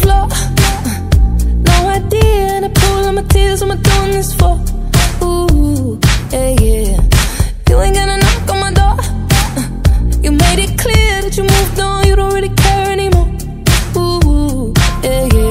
door. Uh, no idea, and I pull on my tears. What am I doing this for? Ooh, yeah, yeah. You ain't gonna knock on my door. Uh, you made it clear that you moved on. You don't really care anymore. Ooh, yeah, yeah.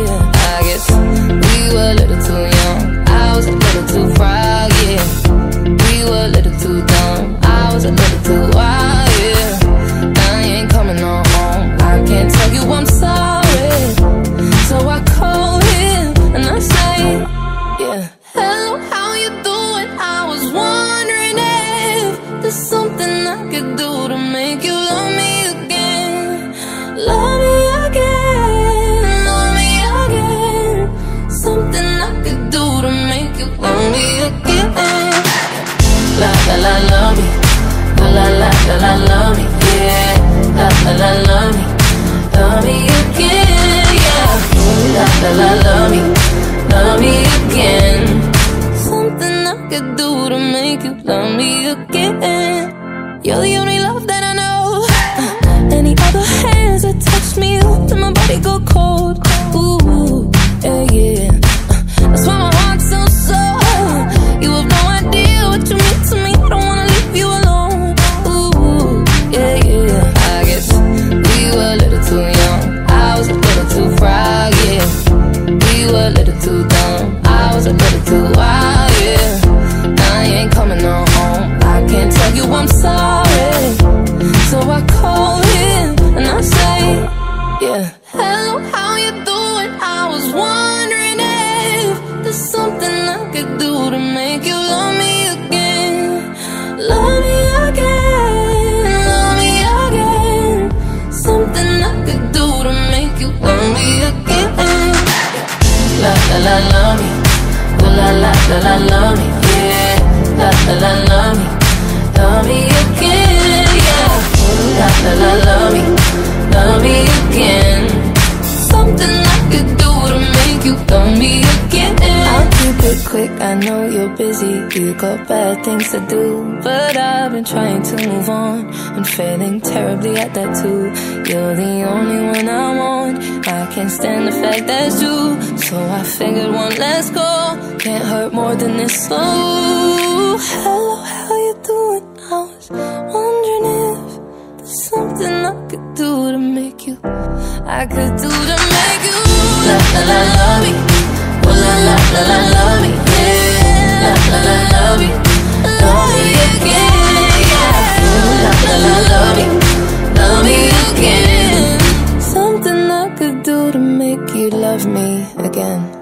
Could do to make you love me again. Love me again, love me again. Something I could do to make you love me again. La la la love me, la la la la la love me, yeah. La la la love me, love me again, yeah. La la la love me, love me again. You're the only love that I know. Uh, Any other hands that touch me, then my body go cold. Ooh, yeah, yeah. Uh, That's why my heart's so sore. You have no idea what you mean to me. I don't wanna leave you alone. Ooh, yeah, yeah. I guess we were a little too young. I was a little too proud, yeah. We were a little too dumb. I was a little too wild, yeah. You ain't coming home. Can't tell you I'm sorry. So I call him and I say, yeah. Hello, how you doing? I was wondering if there's something I could do to make you love me again. Love me again, love me again. Something I could do to make you love me again. La la la love me, Ooh, la la la la love Love love me again. Something I could do to make you love me again. I'll it quick, I know you're busy. You got bad things to do, but I've been trying to move on and failing terribly at that too. You're the only one I want. I can't stand the fact that's true, so I figured one less go can't hurt more than this. So hello, how I could do to make you la la la love me, oh la la la la love me, yeah, la la la love me, love me again, yeah, Ooh, la la la love me, love me again. Something I could do to make you love me again.